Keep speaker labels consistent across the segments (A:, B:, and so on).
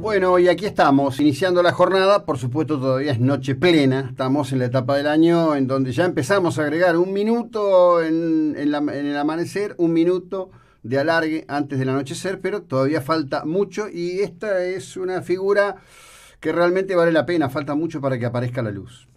A: Bueno, y aquí estamos, iniciando la jornada, por supuesto todavía es noche plena, estamos en la etapa del año en donde ya empezamos a agregar un minuto en, el amanecer, un minuto de alargue antes del anochecer, pero todavía falta mucho y esta es una figura que realmente vale la pena, falta mucho para que aparezca la luz.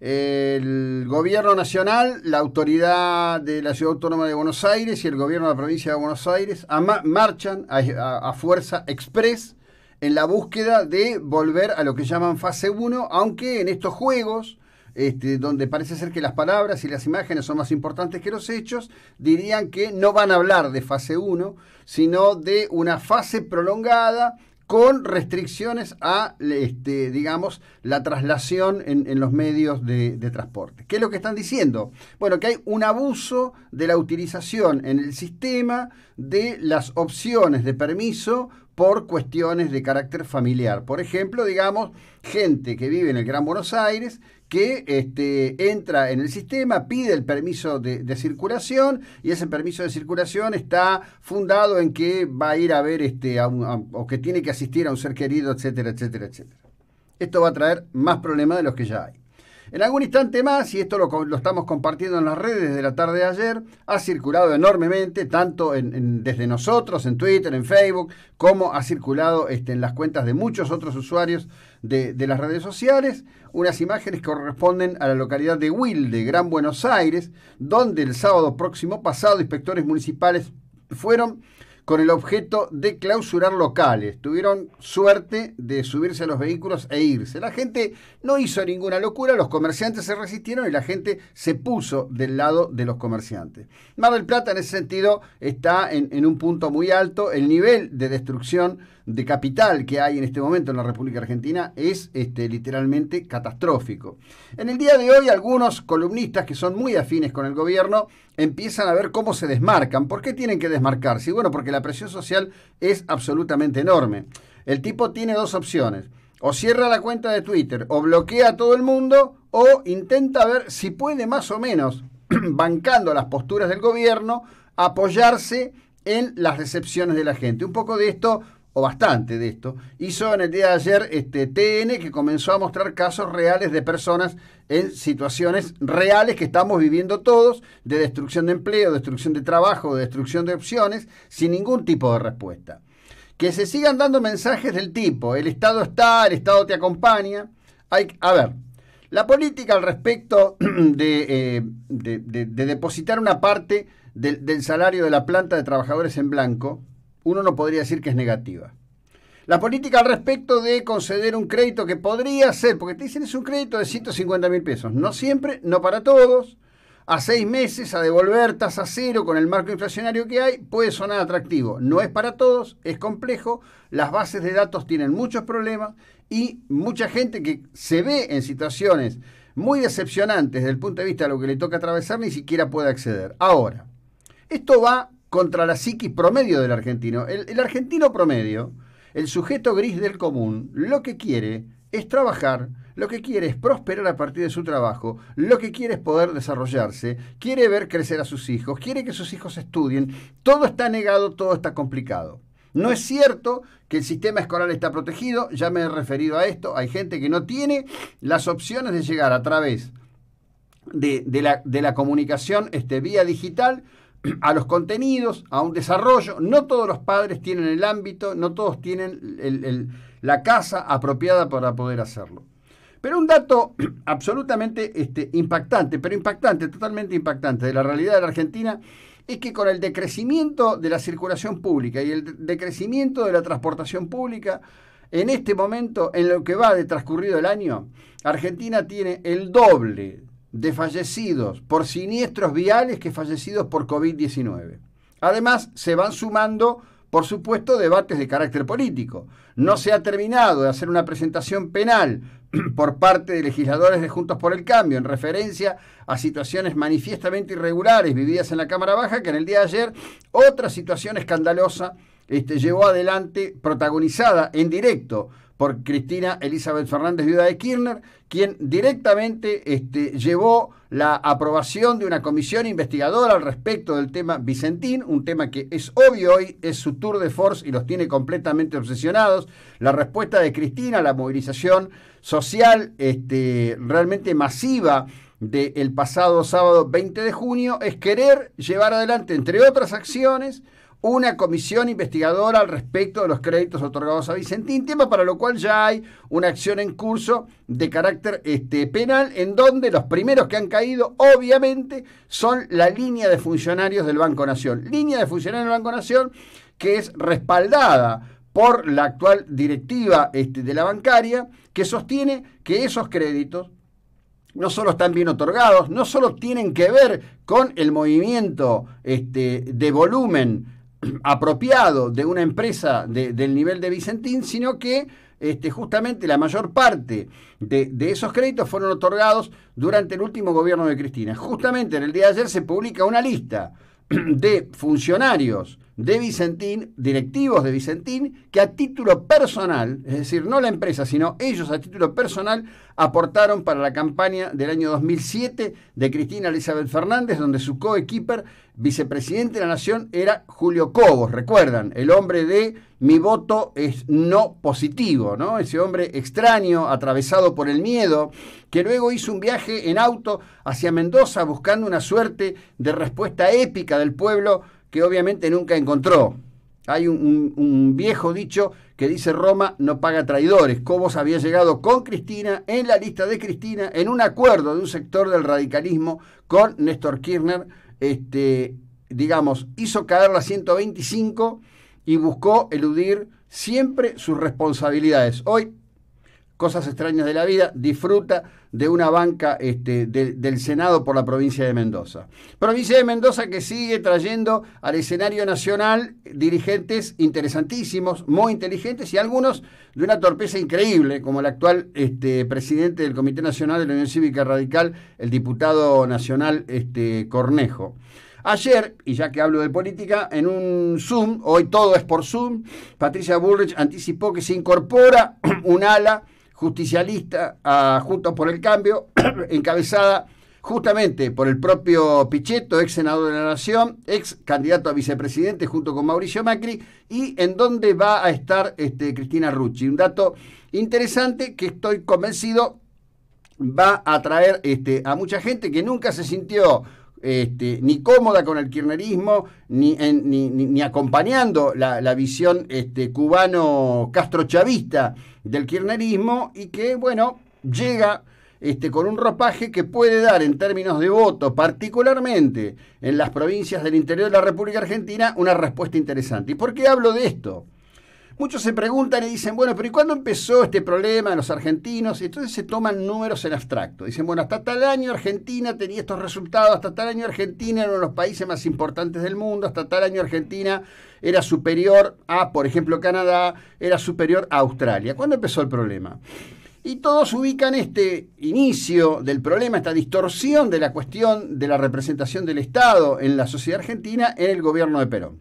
A: El gobierno nacional, la autoridad de la Ciudad Autónoma de Buenos Aires y el gobierno de la provincia de Buenos Aires marchan a fuerza express en la búsqueda de volver a lo que llaman fase 1, aunque en estos juegos, este, donde parece ser que las palabras y las imágenes son más importantes que los hechos, dirían que no van a hablar de fase 1, sino de una fase prolongada con restricciones a, este, digamos, la traslación en, los medios de, de, transporte. ¿Qué es lo que están diciendo? Bueno, que hay un abuso de la utilización en el sistema de las opciones de permiso por cuestiones de carácter familiar. Por ejemplo, digamos, gente que vive en el Gran Buenos Aires, que este, entra en el sistema, pide el permiso de, circulación y ese permiso de circulación está fundado en que va a ir a ver este, o que tiene que asistir a un ser querido, etcétera, etcétera, etcétera. Esto va a traer más problemas de los que ya hay. En algún instante más, y esto lo, estamos compartiendo en las redes desde la tarde de ayer, ha circulado enormemente, tanto desde nosotros, en Twitter, en Facebook, como ha circulado este, en las cuentas de muchos otros usuarios de, de las redes sociales, unas imágenes que corresponden a la localidad de Wilde, Gran Buenos Aires, donde el sábado próximo pasado inspectores municipales fueron con el objeto de clausurar locales. Tuvieron suerte de subirse a los vehículos e irse. La gente no hizo ninguna locura, los comerciantes se resistieron y la gente se puso del lado de los comerciantes. Mar del Plata en ese sentido está en, un punto muy alto. El nivel de destrucción de capital que hay en este momento en la República Argentina es este, literalmente catastrófico. En el día de hoy algunos columnistas que son muy afines con el gobierno empiezan a ver cómo se desmarcan. ¿Por qué tienen que desmarcarse? bueno, porque la presión social es absolutamente enorme. El tipo tiene dos opciones. O cierra la cuenta de Twitter, o bloquea a todo el mundo, o intenta ver si puede más o menos, bancando las posturas del gobierno, apoyarse en las decepciones de la gente. Un poco de esto o bastante de esto, hizo en el día de ayer este TN que comenzó a mostrar casos reales de personas en situaciones reales que estamos viviendo todos, de destrucción de empleo, destrucción de trabajo, de destrucción de opciones, sin ningún tipo de respuesta. Que se sigan dando mensajes del tipo, el Estado está, el Estado te acompaña. Hay, a ver, la política al respecto de, eh, depositar una parte del salario de la planta de trabajadores en blanco, uno no podría decir que es negativa. La política al respecto de conceder un crédito que podría ser, porque te dicen es un crédito de 150 mil pesos, no siempre, no para todos, a seis meses a devolver tasa cero con el marco inflacionario que hay, puede sonar atractivo. No es para todos, es complejo, las bases de datos tienen muchos problemas y mucha gente que se ve en situaciones muy decepcionantes desde el punto de vista de lo que le toca atravesar ni siquiera puede acceder. Ahora, esto va contra la psiquis promedio del argentino. El, argentino promedio, el sujeto gris del común, lo que quiere es trabajar, lo que quiere es prosperar a partir de su trabajo, lo que quiere es poder desarrollarse, quiere ver crecer a sus hijos, quiere que sus hijos estudien, todo está negado, todo está complicado. No es cierto que el sistema escolar está protegido, ya me he referido a esto, hay gente que no tiene las opciones de llegar a través de, la, de la, comunicación este, vía digital a los contenidos, a un desarrollo. No todos los padres tienen el ámbito, no todos tienen la casa apropiada para poder hacerlo. Pero un dato absolutamente este, impactante, pero impactante, totalmente impactante de la realidad de la Argentina, es que con el decrecimiento de la circulación pública y el decrecimiento de la transportación pública, en este momento, en lo que va de transcurrido el año, Argentina tiene el doble de fallecidos por siniestros viales que fallecidos por COVID-19. Además, se van sumando, por supuesto, debates de carácter político. No se ha terminado de hacer una presentación penal por parte de legisladores de Juntos por el Cambio en referencia a situaciones manifiestamente irregulares vividas en la Cámara Baja, que en el día de ayer otra situación escandalosa este, llevó adelante, protagonizada en directo por Cristina Elizabeth Fernández, viuda de Kirchner, quien directamente este, llevó la aprobación de una comisión investigadora al respecto del tema Vicentín, un tema que es obvio hoy, es su tour de force y los tiene completamente obsesionados. La respuesta de Cristina, la movilización social este, realmente masiva del pasado sábado 20 de junio, es querer llevar adelante, entre otras acciones, una comisión investigadora al respecto de los créditos otorgados a Vicentín, tema para lo cual ya hay una acción en curso de carácter este, penal, en donde los primeros que han caído, obviamente, son la línea de funcionarios del Banco Nación. Línea de funcionarios del Banco Nación que es respaldada por la actual directiva este, de la bancaria, que sostiene que esos créditos no solo están bien otorgados, no solo tienen que ver con el movimiento este, de volumen apropiado de una empresa del nivel de Vicentín, sino que este, justamente la mayor parte de, de, esos créditos fueron otorgados durante el último gobierno de Cristina. Justamente en el día de ayer se publica una lista de funcionarios de Vicentín, directivos de Vicentín, que a título personal, es decir, no la empresa, sino ellos a título personal, aportaron para la campaña del año 2007 de Cristina Elizabeth Fernández, donde su coequiper, vicepresidente de la Nación, era Julio Cobos. Recuerdan, el hombre de mi voto es no positivo, ¿no? Ese hombre extraño, atravesado por el miedo, que luego hizo un viaje en auto hacia Mendoza buscando una suerte de respuesta épica del pueblo que obviamente nunca encontró. Hay un, viejo dicho que dice Roma no paga traidores. Cobos había llegado con Cristina, en la lista de Cristina, en un acuerdo de un sector del radicalismo con Néstor Kirchner, este, digamos, hizo caer la 125 y buscó eludir siempre sus responsabilidades. Hoy cosas extrañas de la vida, disfruta de una banca este, del Senado por la provincia de Mendoza. Provincia de Mendoza que sigue trayendo al escenario nacional dirigentes interesantísimos, muy inteligentes y algunos de una torpeza increíble, como el actual este, presidente del Comité Nacional de la Unión Cívica Radical, el diputado nacional este, Cornejo. Ayer, y ya que hablo de política, en un Zoom, hoy todo es por Zoom, Patricia Bullrich anticipó que se incorpora un ala justicialista a Juntos por el Cambio, encabezada justamente por el propio Pichetto, ex senador de la Nación, ex candidato a vicepresidente junto con Mauricio Macri, y en donde va a estar este, Cristina Rucci. Un dato interesante que estoy convencido va a atraer este, a mucha gente que nunca se sintió este, ni cómoda con el kirchnerismo, ni, ni, acompañando la, visión este, cubano-castrochavista del kirchnerismo, y que, bueno, llega este, con un ropaje que puede dar en términos de voto, particularmente en las provincias del interior de la República Argentina, una respuesta interesante. ¿Y por qué hablo de esto? Muchos se preguntan y dicen, bueno, pero ¿y cuándo empezó este problema de los argentinos? Y entonces se toman números en abstracto. Dicen, bueno, hasta tal año Argentina tenía estos resultados, hasta tal año Argentina era uno de los países más importantes del mundo, hasta tal año Argentina era superior a, por ejemplo, Canadá, era superior a Australia. ¿Cuándo empezó el problema? Y todos ubican este inicio del problema, esta distorsión de la cuestión de la representación del Estado en la sociedad argentina en el gobierno de Perón.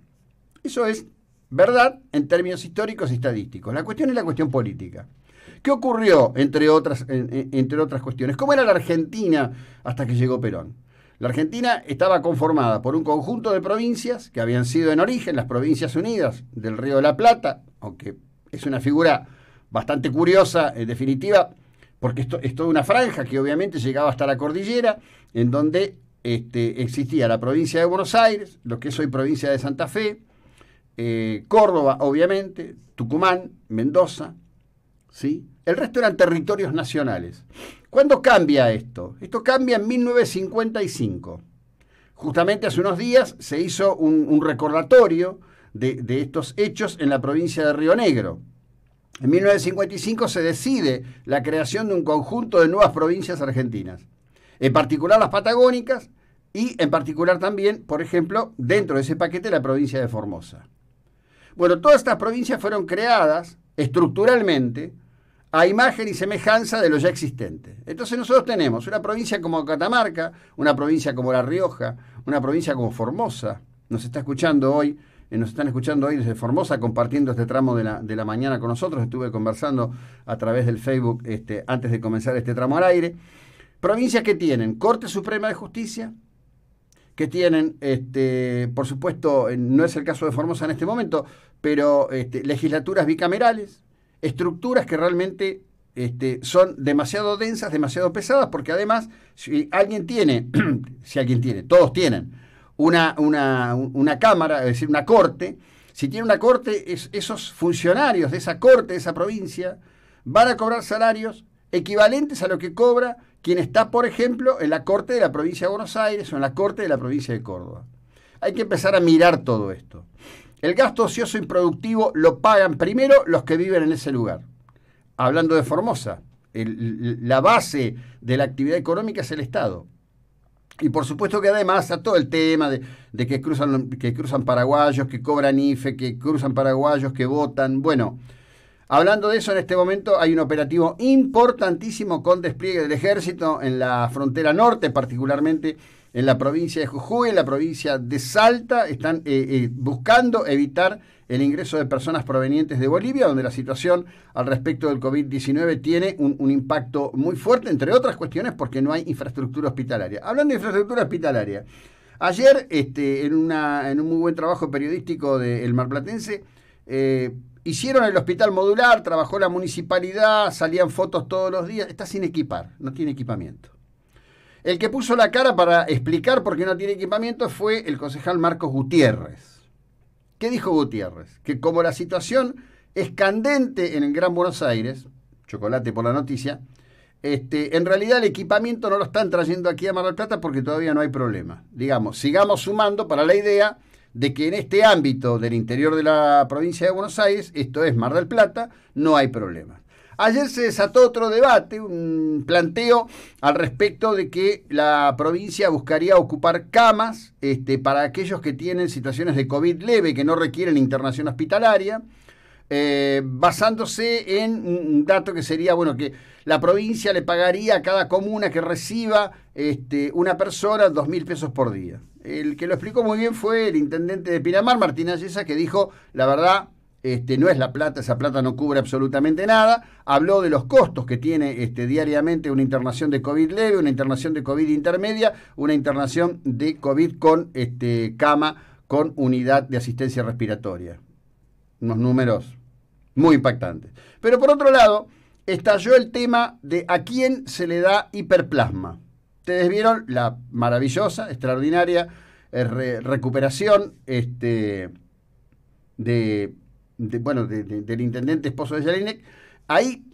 A: Eso es verdad en términos históricos y estadísticos. La cuestión es la cuestión política. ¿Qué ocurrió, entre otras, entre otras cuestiones? ¿Cómo era la Argentina hasta que llegó Perón? La Argentina estaba conformada por un conjunto de provincias que habían sido en origen las Provincias Unidas del Río de la Plata, aunque es una figura bastante curiosa, en definitiva, porque esto es toda una franja que obviamente llegaba hasta la cordillera, en donde este, existía la provincia de Buenos Aires, lo que es hoy provincia de Santa Fe, eh, Córdoba, obviamente, Tucumán, Mendoza, ¿sí? El resto eran territorios nacionales. ¿Cuándo cambia esto? Esto cambia en 1955. Justamente hace unos días se hizo un, recordatorio de, de, estos hechos en la provincia de Río Negro. En 1955 se decide la creación de un conjunto de nuevas provincias argentinas, en particular las patagónicas y en particular también, por ejemplo, dentro de ese paquete la provincia de Formosa. Bueno, todas estas provincias fueron creadas estructuralmente a imagen y semejanza de lo ya existente. Entonces nosotros tenemos una provincia como Catamarca, una provincia como La Rioja, una provincia como Formosa, nos está escuchando hoy eh, nos están escuchando hoy desde Formosa compartiendo este tramo de la, de la mañana con nosotros. Estuve conversando a través del Facebook este, antes de comenzar este tramo al aire. Provincias que tienen Corte Suprema de Justicia, que tienen, este, por supuesto, no es el caso de Formosa en este momento, pero este, legislaturas bicamerales, estructuras que realmente este, son demasiado densas, demasiado pesadas, porque además, si alguien tiene, si alguien tiene, todos tienen, una, una, una cámara, es decir, una corte, si tiene una corte, esos funcionarios de esa corte, de esa provincia, van a cobrar salarios equivalentes a lo que cobra quien está, por ejemplo, en la corte de la provincia de Buenos Aires o en la corte de la provincia de Córdoba. Hay que empezar a mirar todo esto. El gasto ocioso improductivo lo pagan primero los que viven en ese lugar. Hablando de Formosa, la base de la actividad económica es el Estado. Y por supuesto que además a todo el tema de, que, cruzan, que cruzan paraguayos, que cobran IFE, que cruzan paraguayos, que votan. Bueno, hablando de eso, en este momento hay un operativo importantísimo con despliegue del ejército en la frontera norte, particularmente en la provincia de Jujuy, en la provincia de Salta. Están eh, eh, buscando evitar el ingreso de personas provenientes de Bolivia, donde la situación al respecto del COVID-19 tiene un, impacto muy fuerte, entre otras cuestiones porque no hay infraestructura hospitalaria. Hablando de infraestructura hospitalaria, ayer este, en, una, en un muy buen trabajo periodístico del Marplatense, eh, hicieron el hospital modular, trabajó la municipalidad, salían fotos todos los días, está sin equipar, no tiene equipamiento. El que puso la cara para explicar por qué no tiene equipamiento fue el concejal Marcos Gutiérrez. ¿Qué dijo Gutiérrez? Que como la situación es candente en el Gran Buenos Aires, chocolate por la noticia, este, en realidad el equipamiento no lo están trayendo aquí a Mar del Plata porque todavía no hay problema. Digamos, sigamos sumando para la idea de que en este ámbito del interior de la provincia de Buenos Aires, esto es Mar del Plata, no hay problema. Ayer se desató otro debate, un planteo al respecto de que la provincia buscaría ocupar camas este, para aquellos que tienen situaciones de COVID leve que no requieren internación hospitalaria. Eh, basándose en un dato que sería, bueno, que la provincia le pagaría a cada comuna que reciba este, una persona dos mil pesos por día. El que lo explicó muy bien fue el intendente de Pinamar, Martín Ayesa, que dijo, la verdad, este, no es la plata, esa plata no cubre absolutamente nada. Habló de los costos que tiene este, diariamente una internación de COVID leve, una internación de COVID intermedia, una internación de COVID con este, cama, con unidad de asistencia respiratoria. Unos números muy impactantes. Pero por otro lado, estalló el tema de a quién se le da hiperplasma. Ustedes vieron la maravillosa, extraordinaria eh, recuperación este, de bueno, del intendente esposo de Jelinek, ahí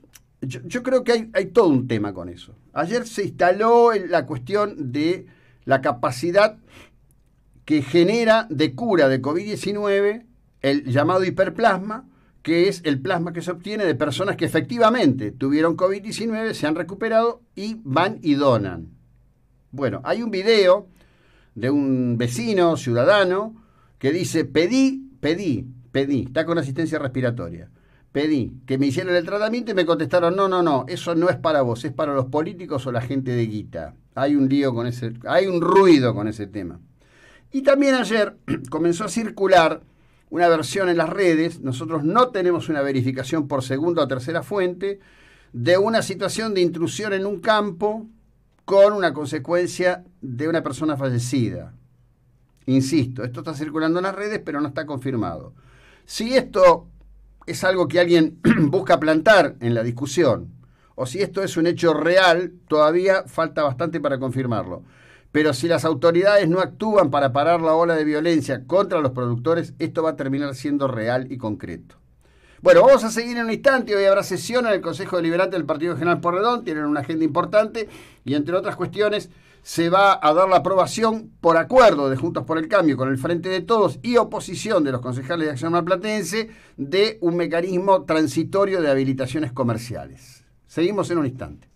A: yo, creo que hay, todo un tema con eso. Ayer se instaló la cuestión de la capacidad que genera de cura de COVID-19 el llamado hiperplasma, que es el plasma que se obtiene de personas que efectivamente tuvieron COVID-19, se han recuperado y van y donan. Bueno, hay un video de un vecino ciudadano que dice, pedí, pedí pedí, está con asistencia respiratoria. Pedí que me hicieran el tratamiento y me contestaron, no, no, no, eso no es para vos, es para los políticos o la gente de guita. Hay un lío con ese, hay un ruido con ese tema. Y también ayer comenzó a circular una versión en las redes, nosotros no tenemos una verificación por segunda o tercera fuente, de una situación de intrusión en un campo con una consecuencia de una persona fallecida. Insisto, esto está circulando en las redes, pero no está confirmado. Si esto es algo que alguien busca plantar en la discusión, o si esto es un hecho real, todavía falta bastante para confirmarlo. Pero si las autoridades no actúan para parar la ola de violencia contra los productores, esto va a terminar siendo real y concreto. Bueno, vamos a seguir en un instante. Hoy habrá sesión en el Consejo Deliberante del Partido General Porredón. Tienen una agenda importante y, entre otras cuestiones, se va a dar la aprobación por acuerdo de Juntos por el Cambio con el Frente de Todos y oposición de los concejales de Acción Malplatense de un mecanismo transitorio de habilitaciones comerciales. Seguimos en un instante.